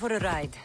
For a ride.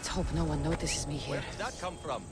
Let's hope no one notices me here. Where here. did that come from?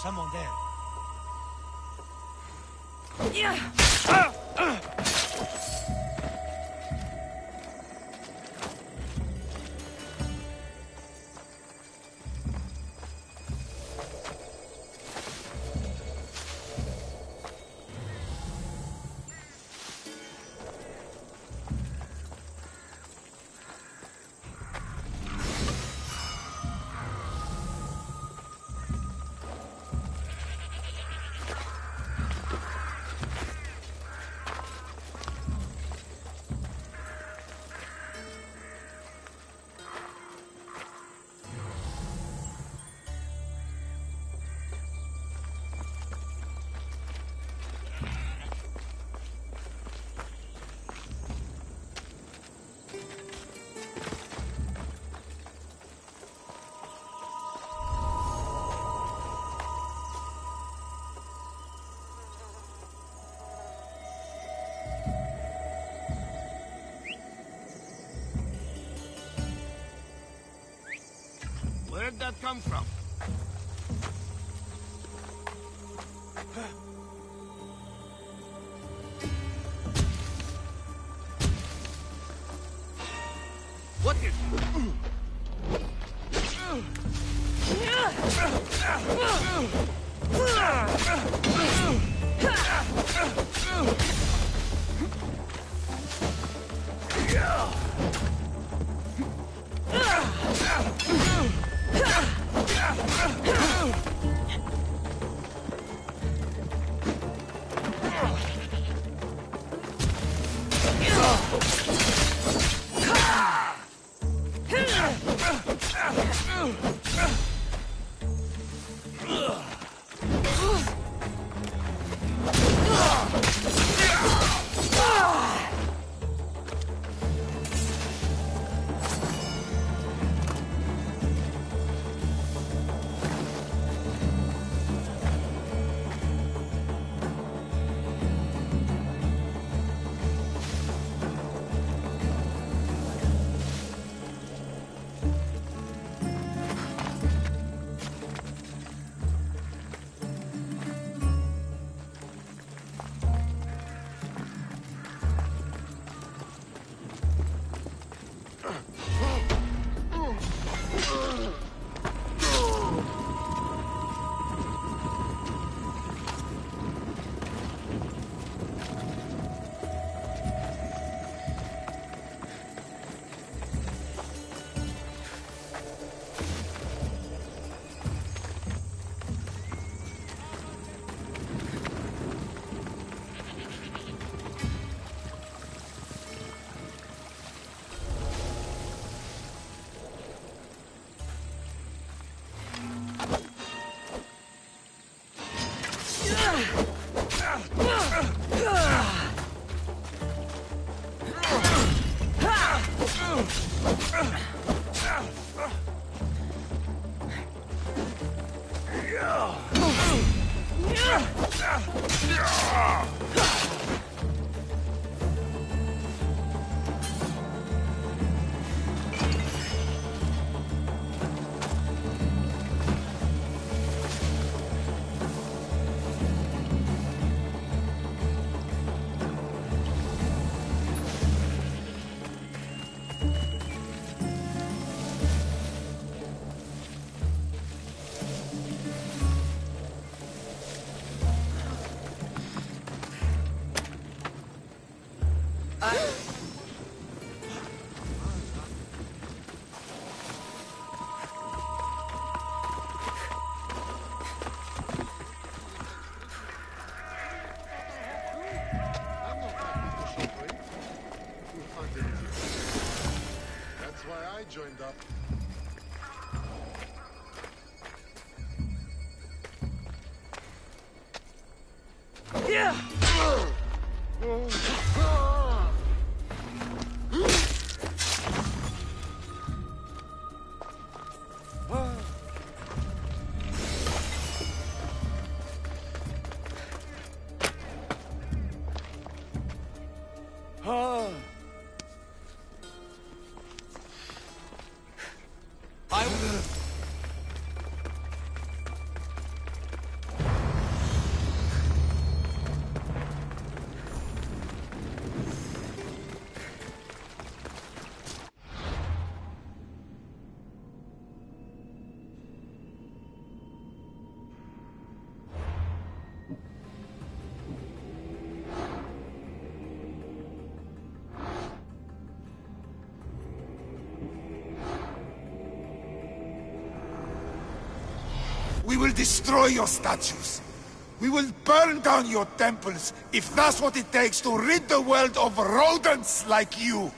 Someone there. Where'd that come from? joined up. Yeah. Oh. Will destroy your statues. We will burn down your temples if that's what it takes to rid the world of rodents like you.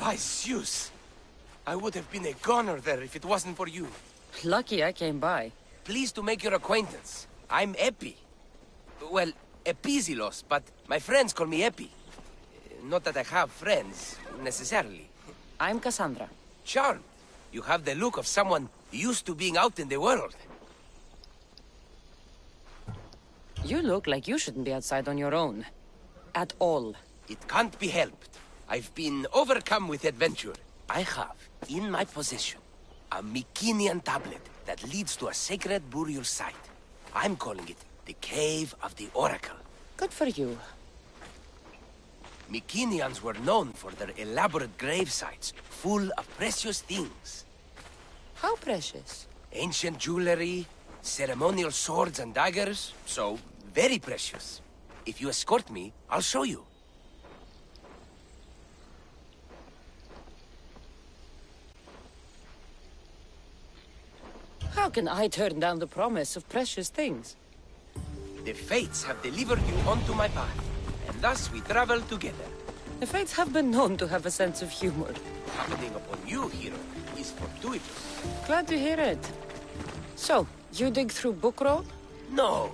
By Zeus! I would have been a goner there if it wasn't for you. Lucky I came by. Pleased to make your acquaintance. I'm Epi. Well, Epizilos, but my friends call me Epi. Not that I have friends, necessarily. I'm Cassandra. Charmed. You have the look of someone used to being out in the world. You look like you shouldn't be outside on your own. At all. It can't be helped. I've been overcome with adventure. I have, in my possession, a Mycenaean tablet that leads to a sacred burial site. I'm calling it the Cave of the Oracle. Good for you. Mycenaeans were known for their elaborate grave sites, full of precious things. How precious. Ancient jewelry, ceremonial swords and daggers, so very precious. If you escort me, I'll show you. How can I turn down the promise of precious things? The Fates have delivered you onto my path, and thus we travel together. The Fates have been known to have a sense of humor. Happening upon you, hero, is fortuitous. Glad to hear it. So, you dig through Bookroll? No.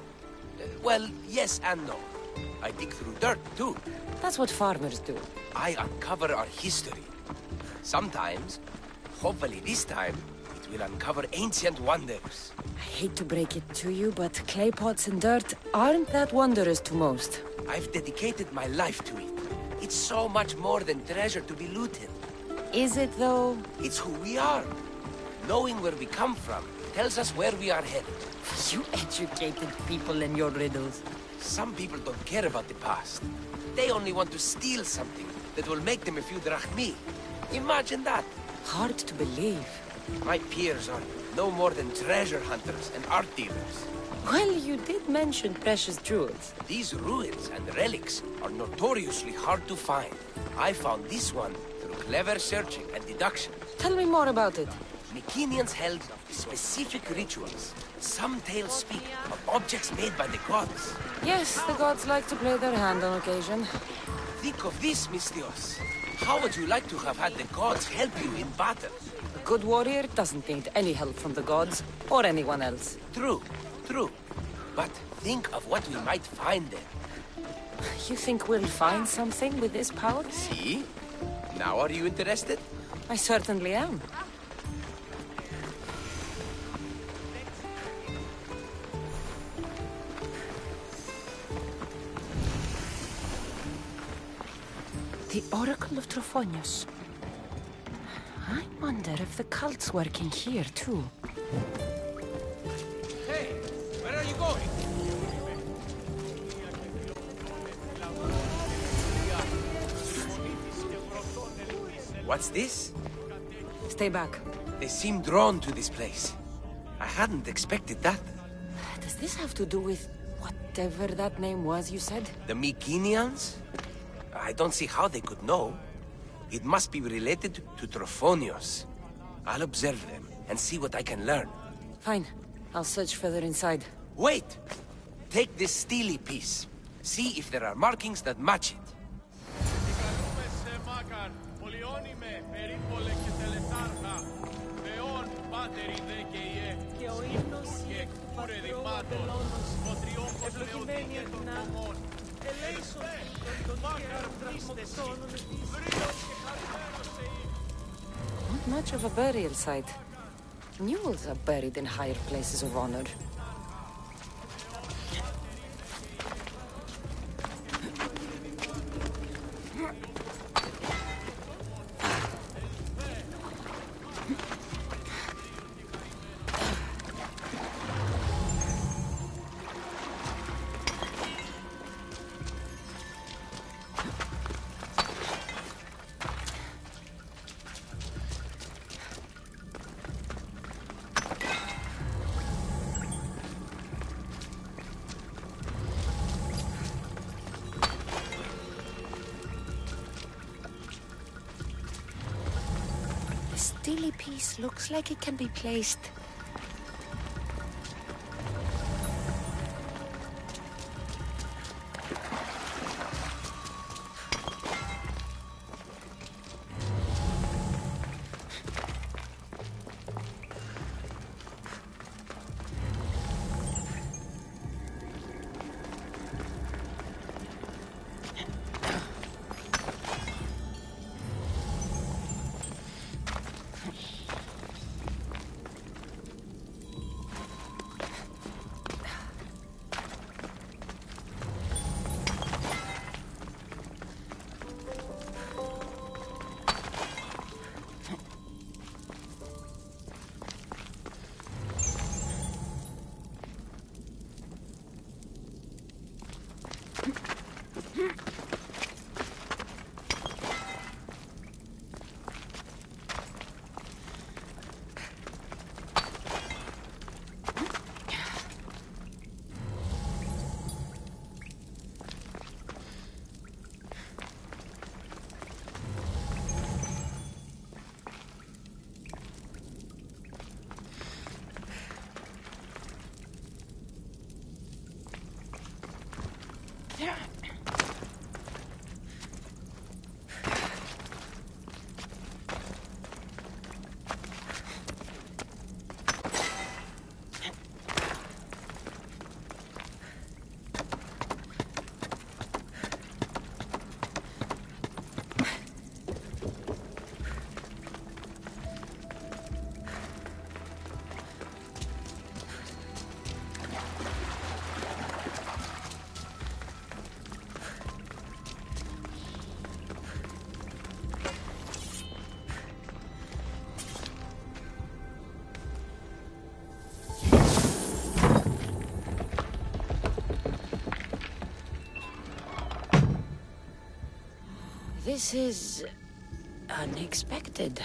Uh, well, yes and no. I dig through dirt, too. That's what farmers do. I uncover our history. Sometimes, hopefully this time, it will uncover ancient wonders. I hate to break it to you, but clay pots and dirt aren't that wondrous to most. I've dedicated my life to it. It's so much more than treasure to be looted. Is it, though? It's who we are. Knowing where we come from tells us where we are headed. You educated people and your riddles. Some people don't care about the past. They only want to steal something that will make them a few drachmae. Imagine that. Hard to believe. My peers are no more than treasure hunters and art dealers. Well, you did mention precious jewels. These ruins and relics are notoriously hard to find. I found this one through clever searching and deduction. Tell me more about it. Mycenaeans held specific rituals. Some tales speak of objects made by the gods. Yes, the gods like to play their hand on occasion. Think of this, Misthios. How would you like to have had the gods help you in battle? A good warrior doesn't need any help from the gods, or anyone else. True, true. But think of what we might find there. You think we'll find something with this power? See? Now are you interested? I certainly am. Oracle of Trophonius. I wonder if the cult's working here, too. Hey, where are you going? What's this? Stay back. They seem drawn to this place. I hadn't expected that. Does this have to do with whatever that name was you said? The Mycenaeans? I don't see how they could know. It must be related to Trophonios. I'll observe them and see what I can learn. Fine. I'll search further inside. Wait! Take this stele piece. See if there are markings that match it. Not much of a burial site. Mules are buried in higher places of honor. Looks like it can be placed. This is unexpected.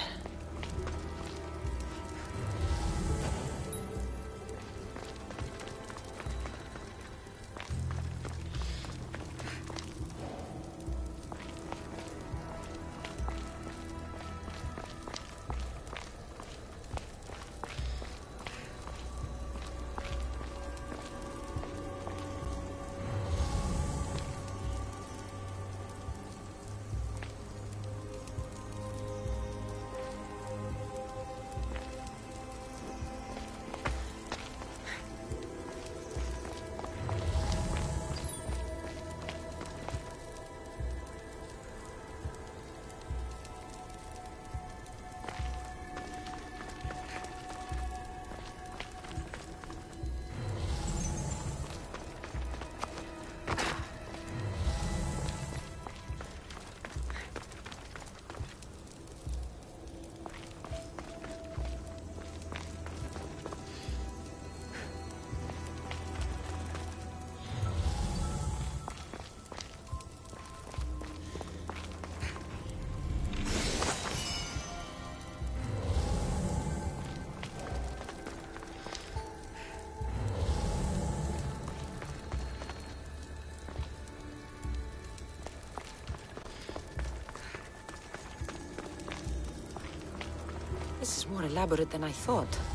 More elaborate than I thought.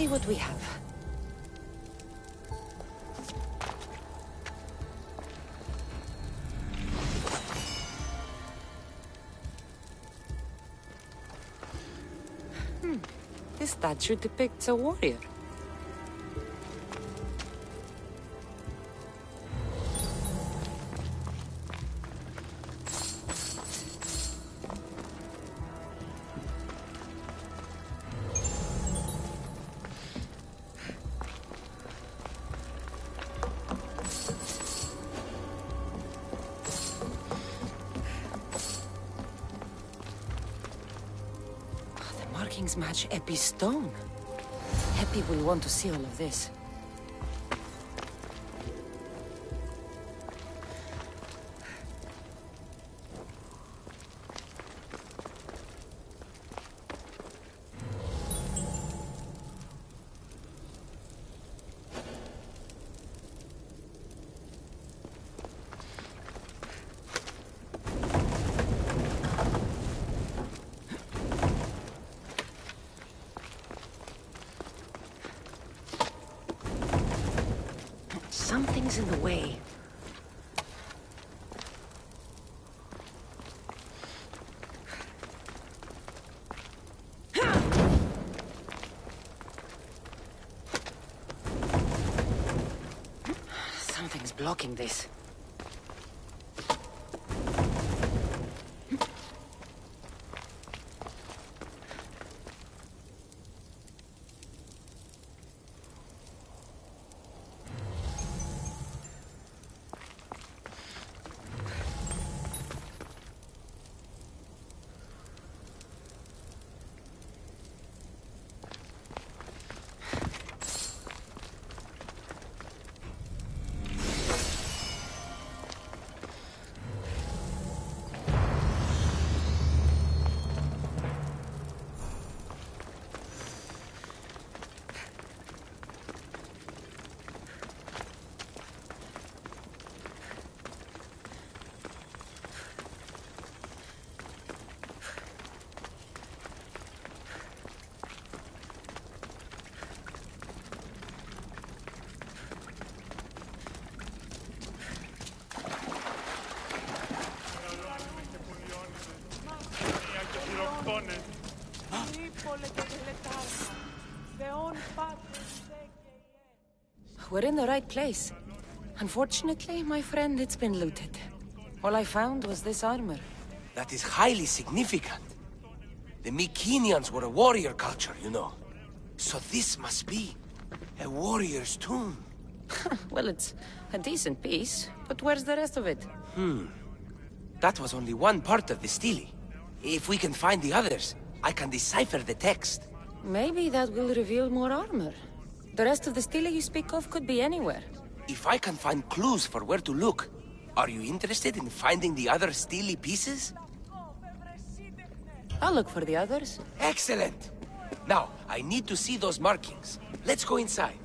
See what we have. Hmm. This statue depicts a warrior. The markings match stone. Epi will want to see all of this. Something's in the way. Something's blocking this. We're in the right place. Unfortunately, my friend, it's been looted. All I found was this armor. That is highly significant. The Mycenaeans were a warrior culture, you know. So this must be a warrior's tomb. Well, it's a decent piece, but where's the rest of it? Hmm. That was only one part of the stele. If we can find the others, I can decipher the text. Maybe that will reveal more armor. The rest of the stele you speak of could be anywhere. If I can find clues for where to look, are you interested in finding the other stele pieces? I'll look for the others. Excellent! Now, I need to see those markings. Let's go inside.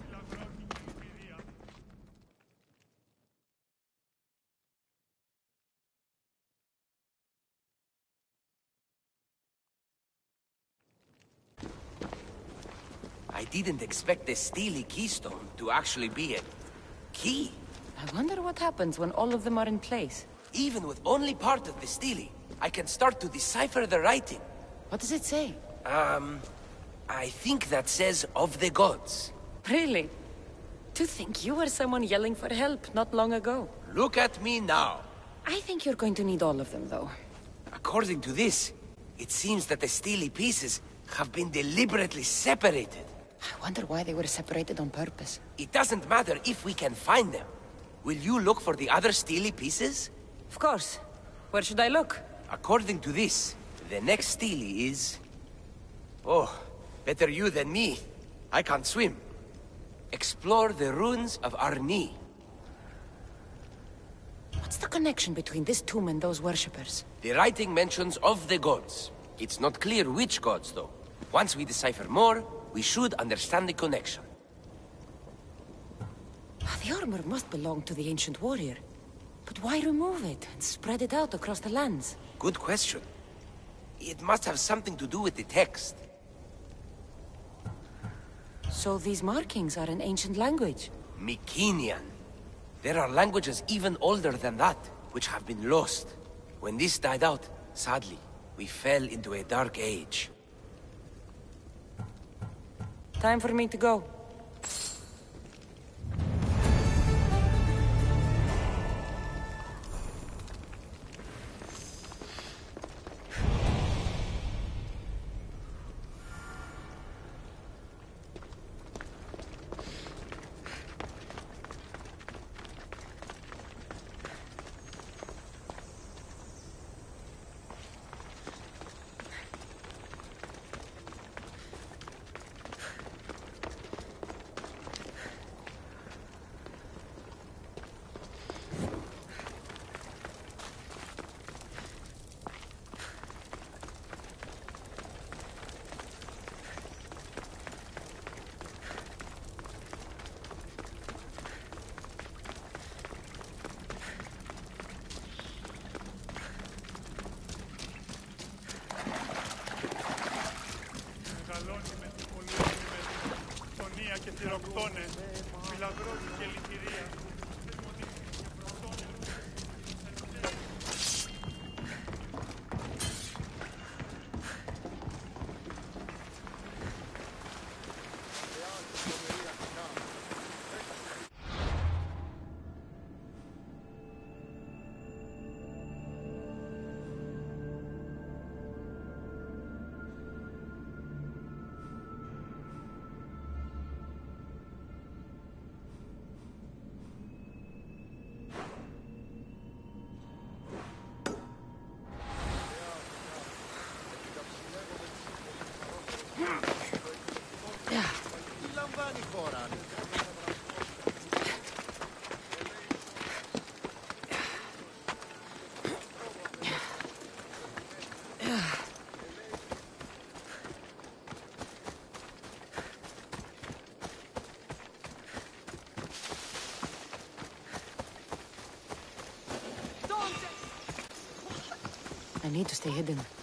I didn't expect the Stele Keystone to actually be a key. I wonder what happens when all of them are in place. Even with only part of the Stele, I can start to decipher the writing. What does it say? Um, I think that says of the gods. Really? To think you were someone yelling for help not long ago. Look at me now. I think you're going to need all of them, though. According to this, it seems that the stele pieces have been deliberately separated. I wonder why they were separated on purpose. It doesn't matter if we can find them. Will you look for the other stele pieces? Of course. Where should I look? According to this, the next stele is... Oh, better you than me. I can't swim. Explore the ruins of Arni. What's the connection between this tomb and those worshippers? The writing mentions of the gods. It's not clear which gods, though. Once we decipher more, we should understand the connection. Ah, The armor must belong to the ancient warrior. But why remove it and spread it out across the lands? Good question. It must have something to do with the text. So these markings are in ancient language. Mycenaean. There are languages even older than that, which have been lost. When this died out, sadly, we fell into a dark age. Time for me to go. γενοκτόνες, φυλαγρότη και λυτηρία, need to stay hidden.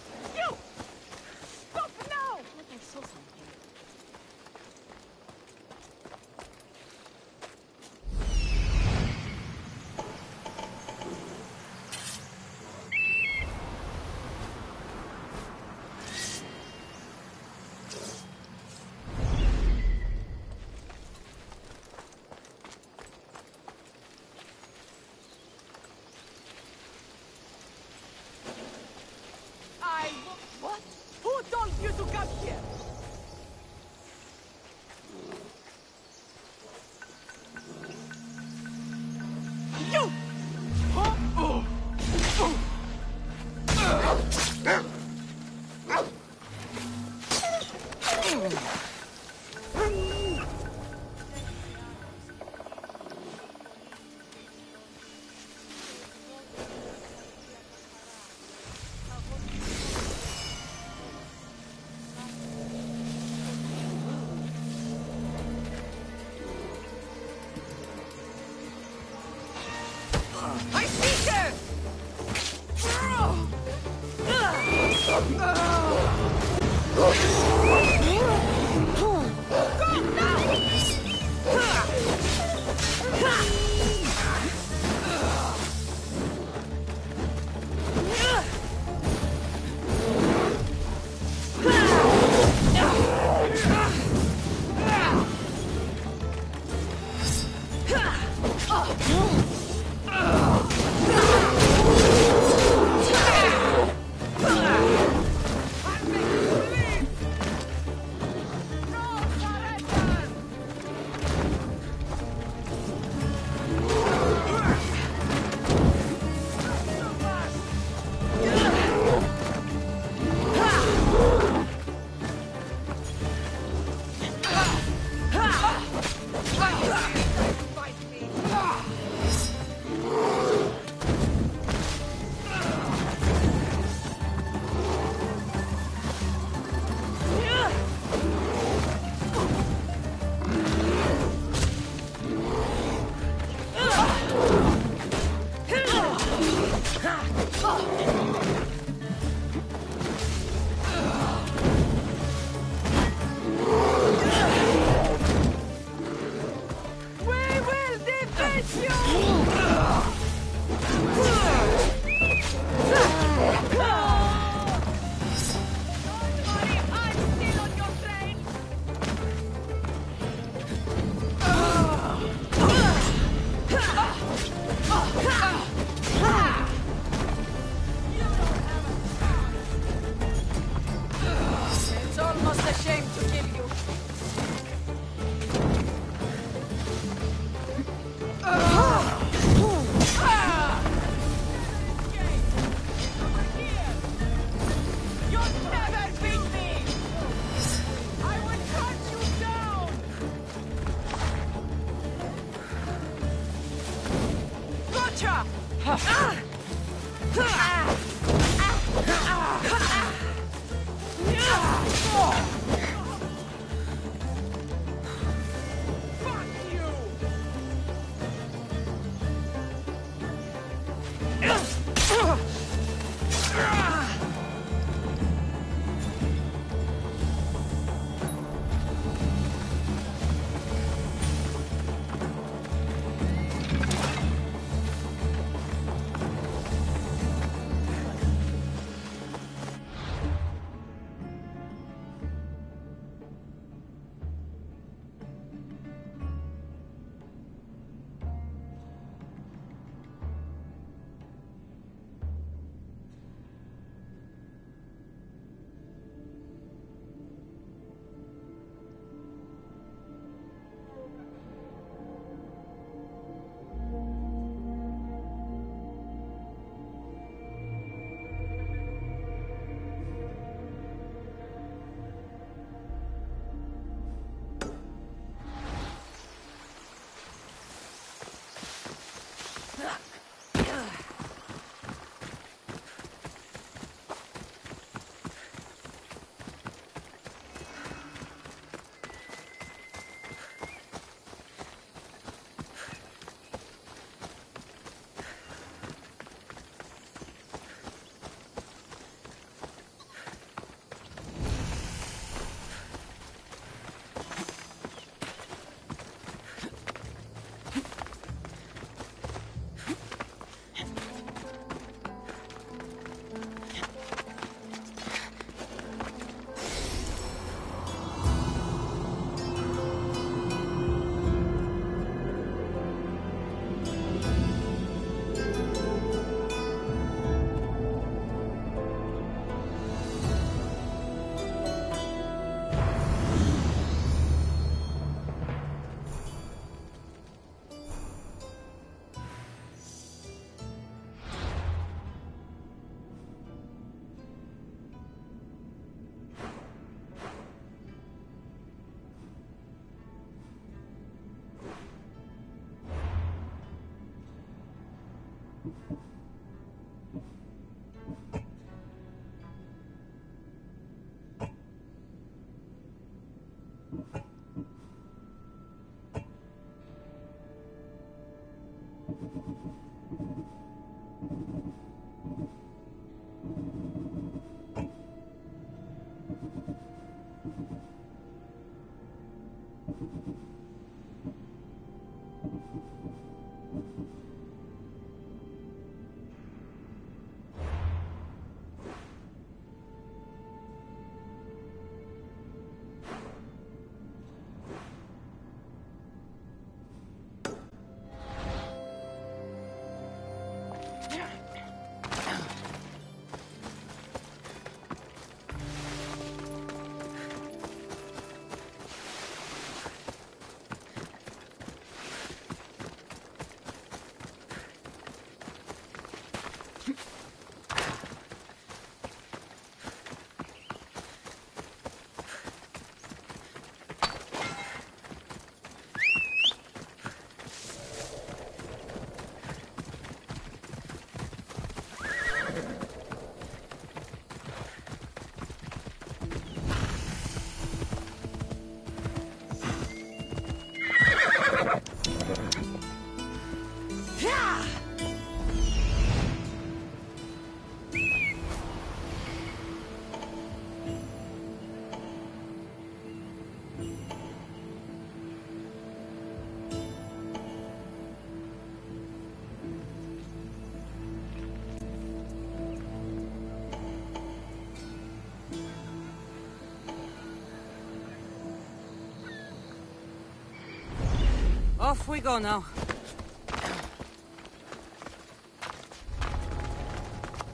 Off we go now.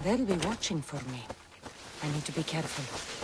They'll be watching for me. I need to be careful.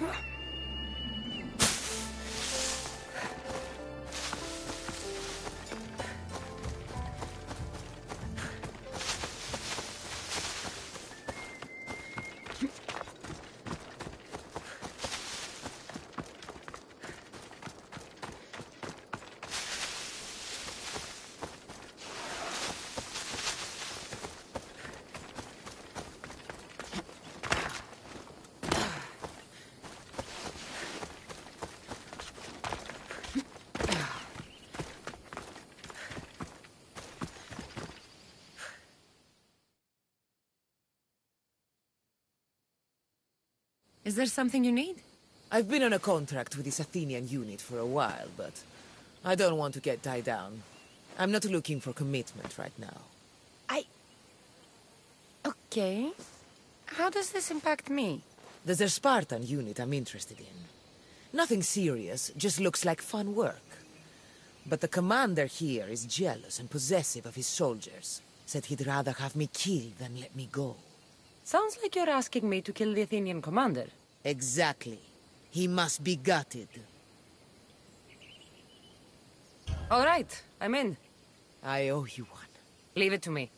Huh? Is there something you need? I've been on a contract with this Athenian unit for a while, but I don't want to get tied down. I'm not looking for commitment right now. I... Okay. How does this impact me? There's a Spartan unit I'm interested in. Nothing serious, just looks like fun work. But the commander here is jealous and possessive of his soldiers. Said he'd rather have me killed than let me go. Sounds like you're asking me to kill the Athenian commander. Exactly. He must be gutted. All right, I'm in. I owe you one. Leave it to me.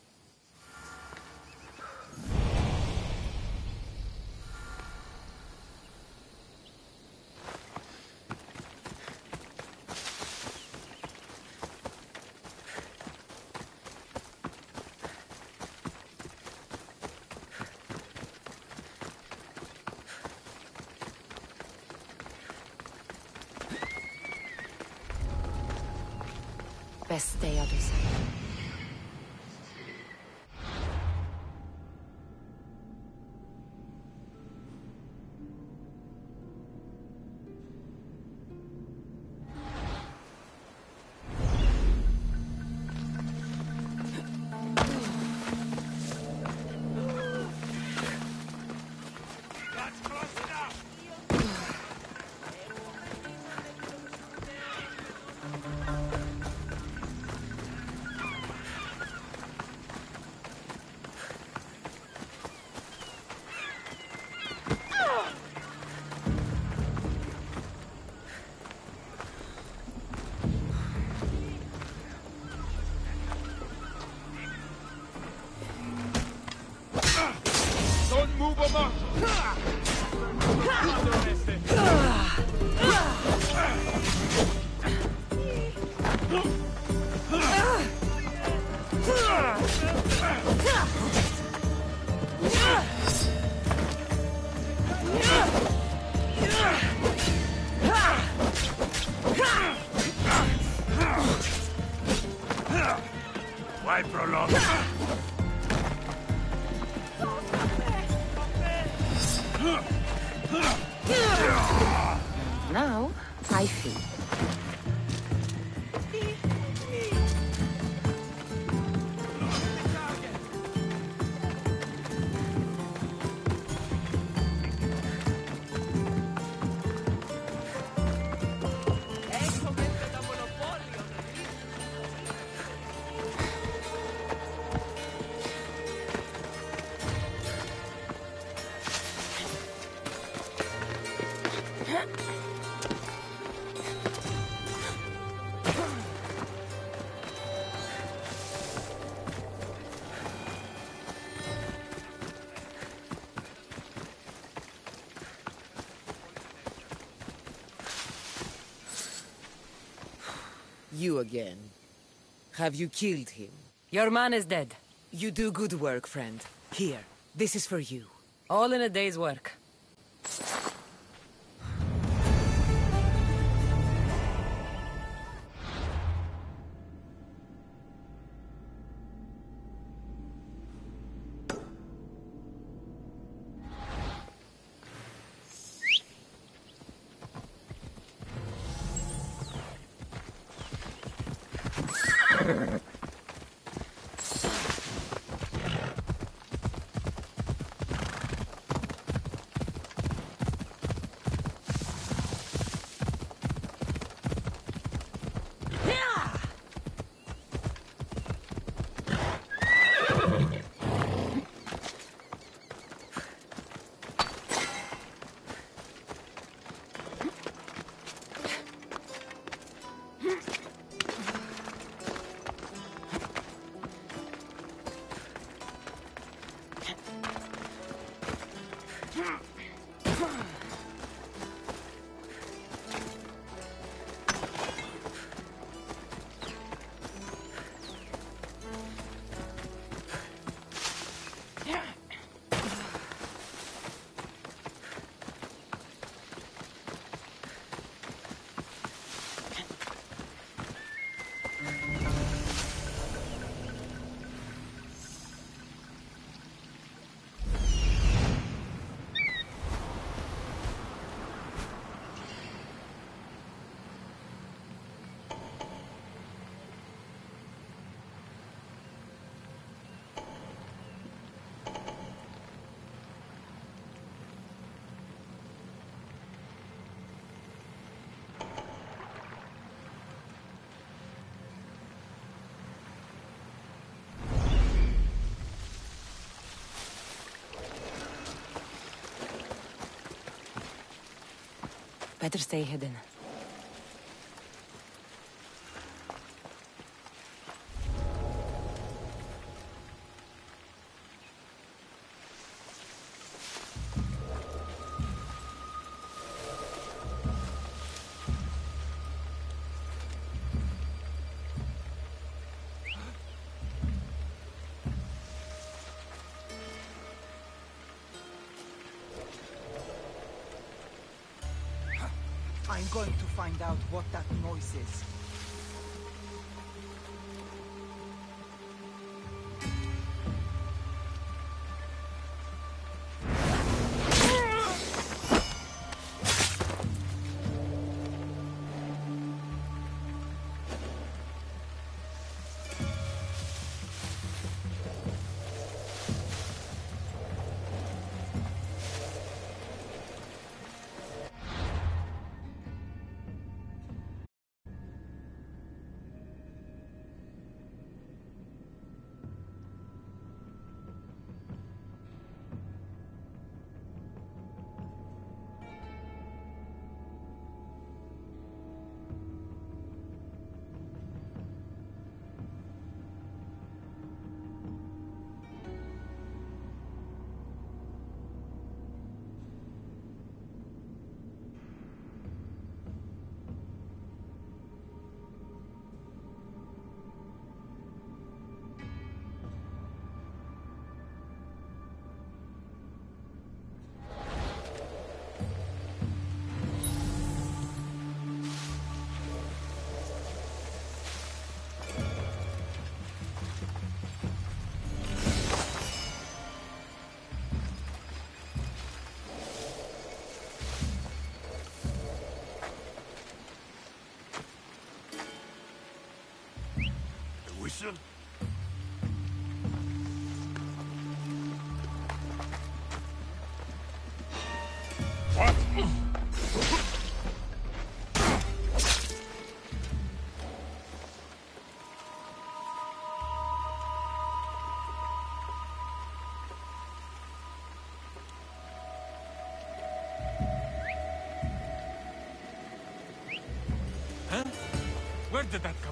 You again. Have you killed him? Your man is dead. You do good work, friend. Here, this is for you. All in a day's work. Better stay hidden. I'm going to find out what that noise is. Where did that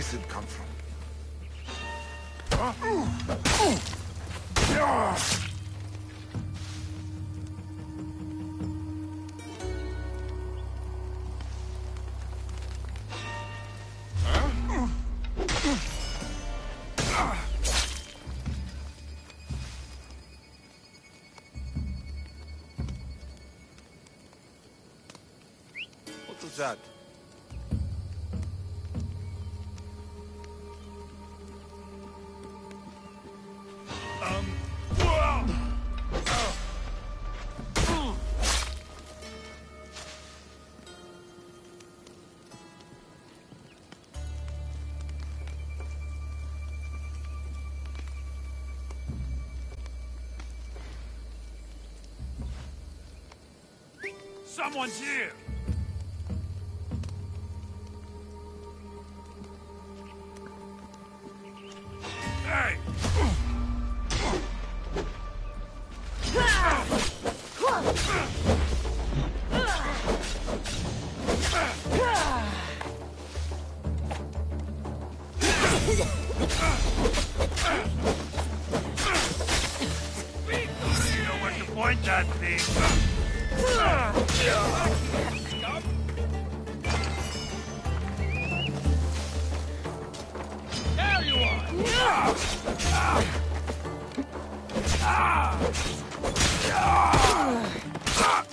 That come from? What was that? Someone's here! Hey! Point that thing. There you are! Ah! Ah! Ah!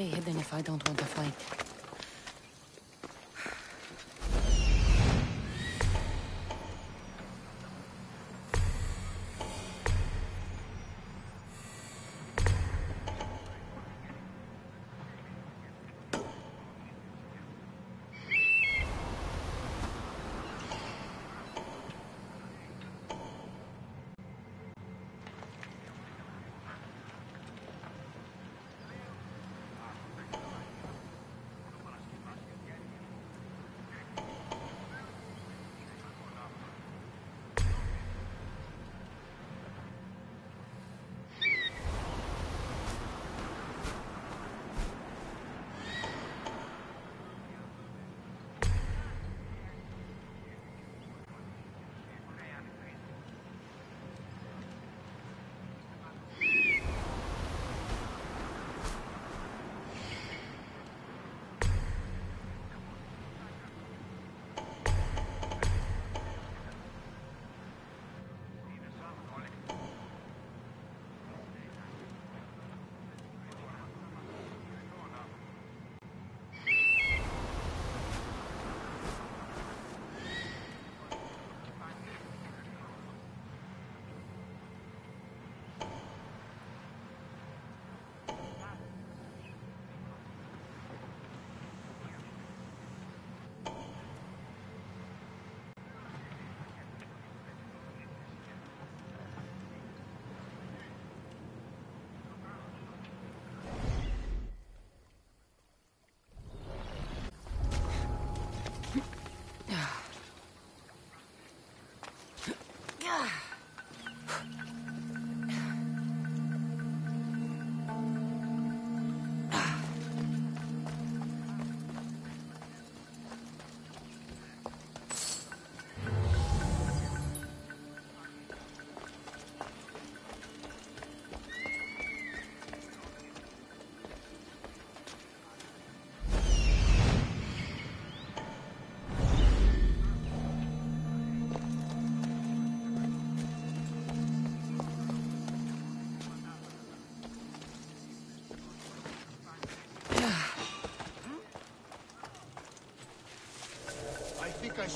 Stay hidden if I don't want to fight.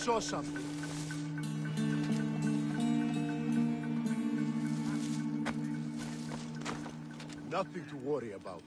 Saw something. Nothing to worry about.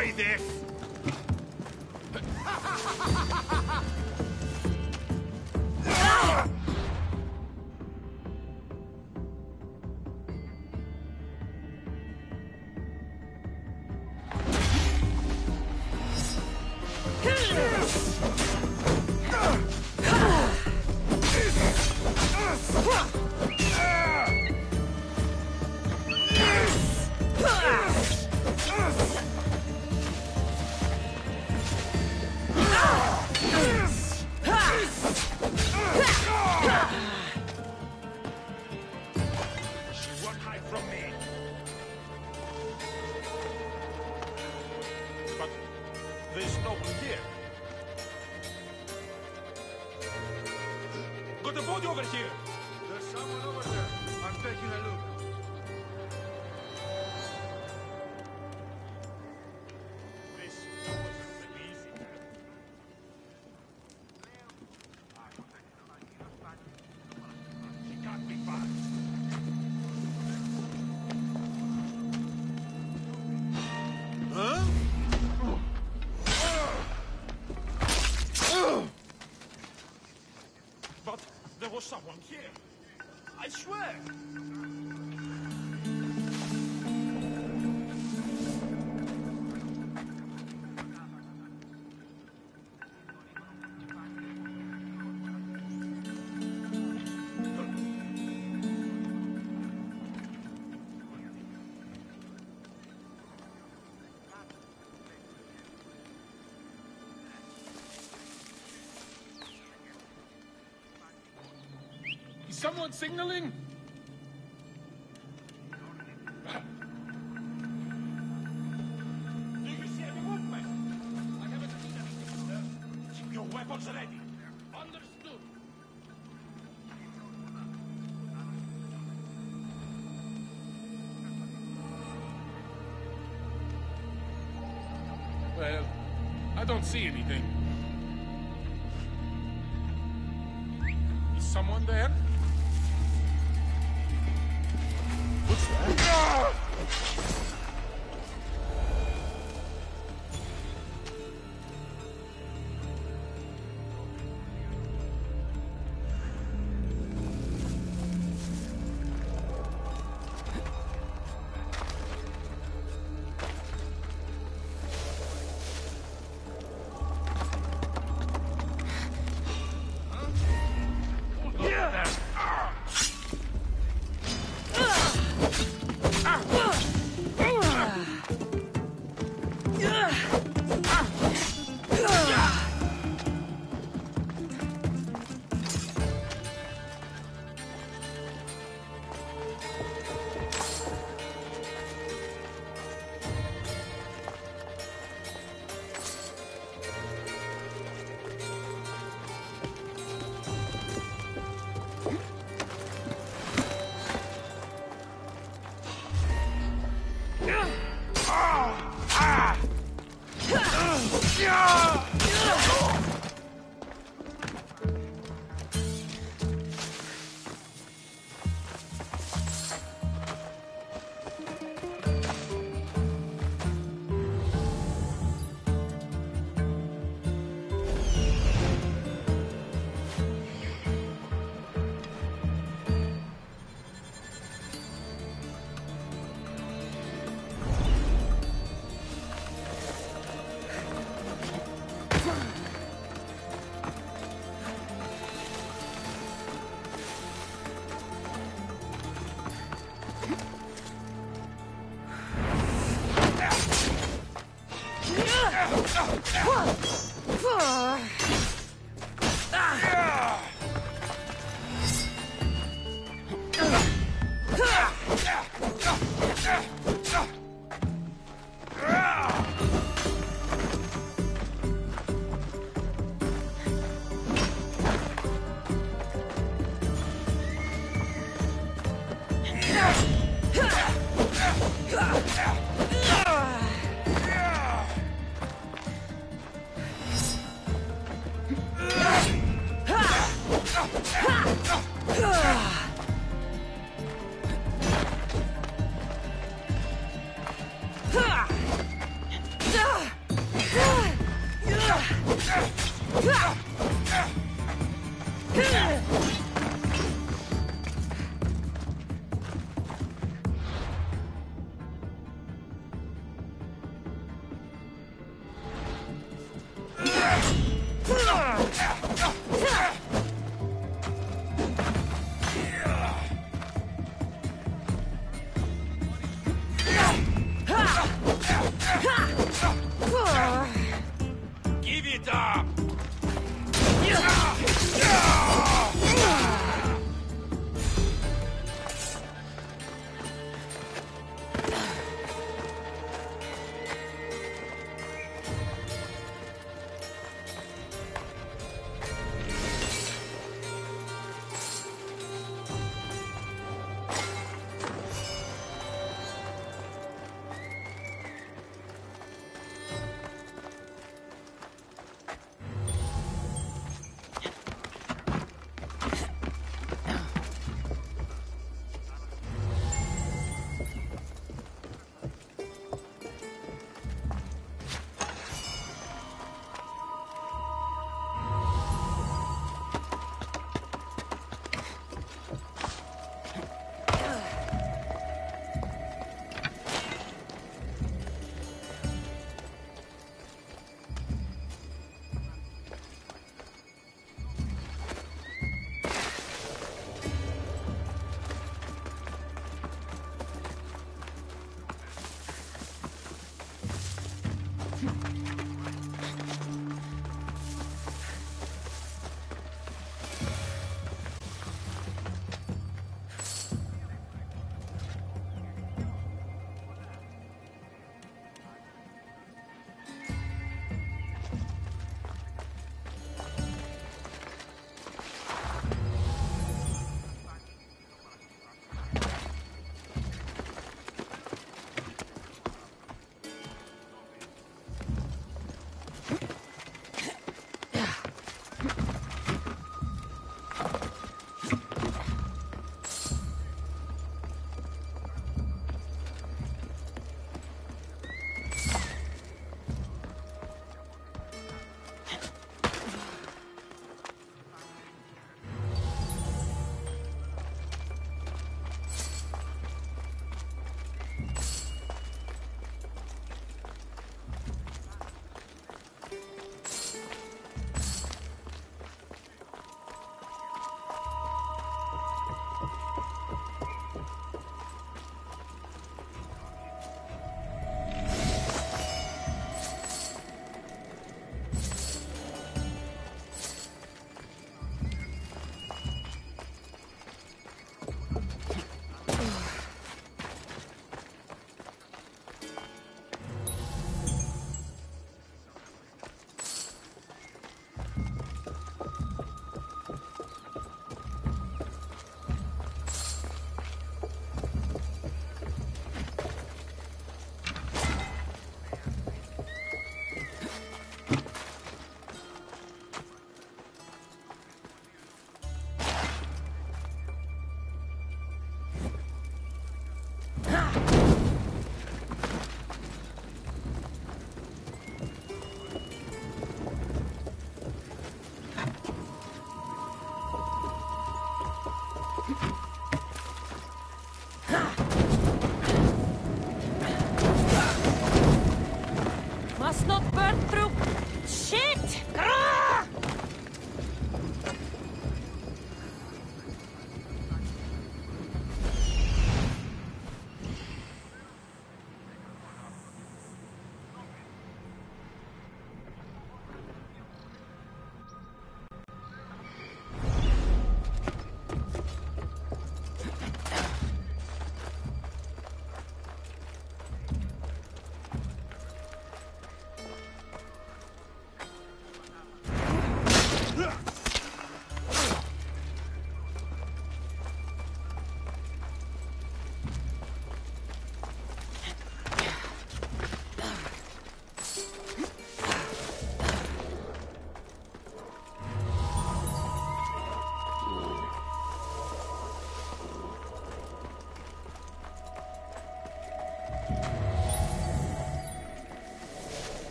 I'll enjoy this! Someone signaling? Do you see any movement? I haven't seen anything, sir. Keep your weapons ready. Understood. Well, I don't see anything.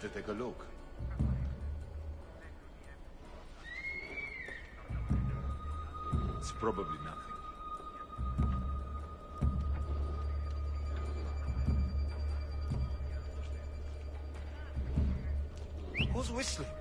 Better take a look. It's probably nothing. Who's whistling?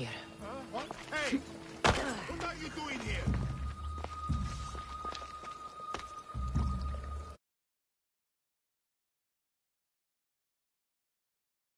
Here?